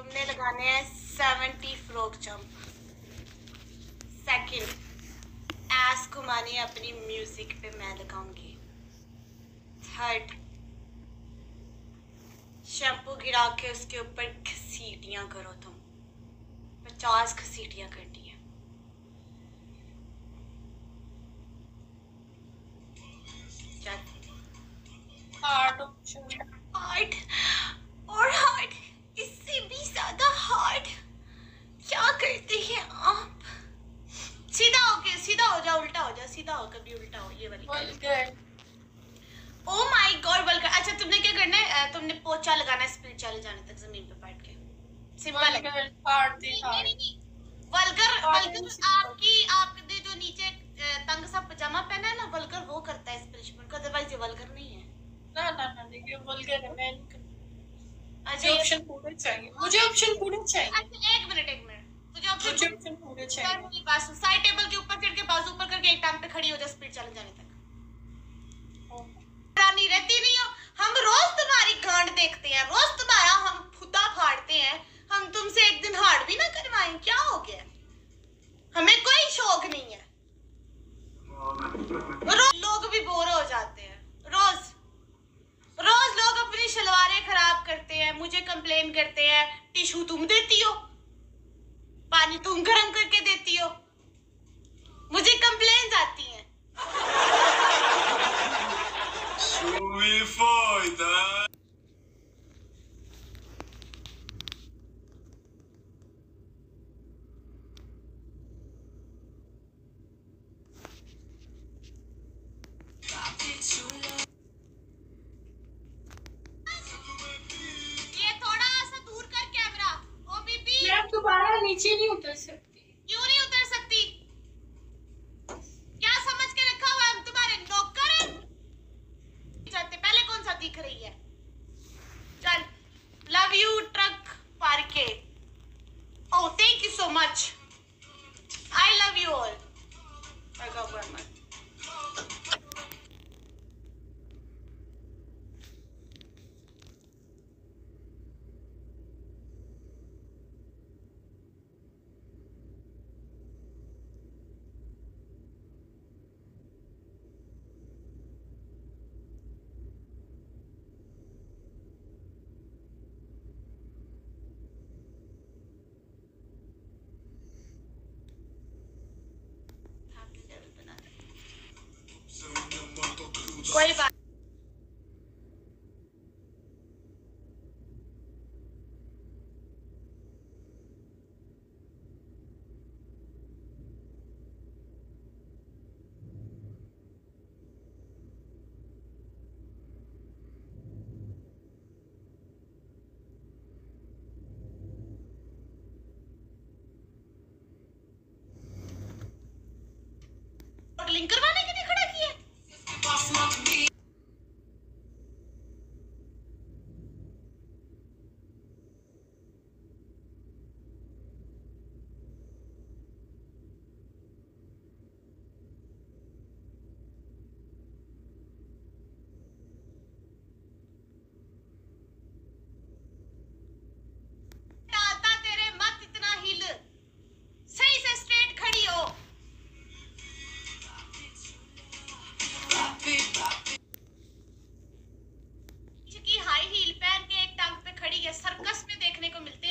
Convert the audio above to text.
तुमने लगाने हैं seventy frog jump seconds घुमानी अपनी म्यूज़िक पे मैं लगाऊँगी. थर्ड शैम्पू गिरा के उसके ऊपर घसीटियाँ करो तुम. पचास घसीटियाँ करनी है हार्ड ऑप्शन हार्ड और हार्ड इससे भी ज़्यादा हार्ड क्या करते हैं आप सीधा हो के सीधा हो जाओ उल्टा हो जाओ सीधा हो कभी उल्टा हो ये वाली vulgar oh my God vulgar अच्छा तुमने क्या करना है अ, तुमने पोछा लगाना है स्पिल चले जाने तक ज़मीन पे बैठ के सिंपल है वल्गर नहीं, नहीं, नहीं। वल्गर वल्गर आपकी आपने जो नीचे तंग सा पजामा पहना है ना वल्गर वो करता है स्पिल को अदरवाइज़ ये वल्गर नहीं है ना ना ना देखिए वल्गर है मैं मुझे अच्छा ऑप्शन पूरे चाहिए मुझे ऑप्शन पूरे चाहिए अच्छा एक मिनट एक मिनट तुझे ऑप्शन पूरे चाहिए मेरी बात सुन साइड टेबल के ऊपर फिर के बाजू ऊपर करके एक टांग पे खड़ी हो जा स्पीड चले जाने तक रानी रहती नहीं हो हम रोज गांड देखते हैं, रोज तुम्हारा हम फुदा फाड़ते हैं। हम तुमसे एक दिन हार्ड भी ना करवाएँ, क्या हो गया? हमें कोई शौक नहीं है। लोग भी बोर हो जाते हैं, रोज। रोज लोग अपनी शलवारें खराब करते हैं, मुझे कंप्लेन करते हैं, टिश्यू तुम देती हो? पानी तुम गर्म करके देती हो? दोबारा नीचे नहीं उतर कोई बात सर्कस में देखने को मिलते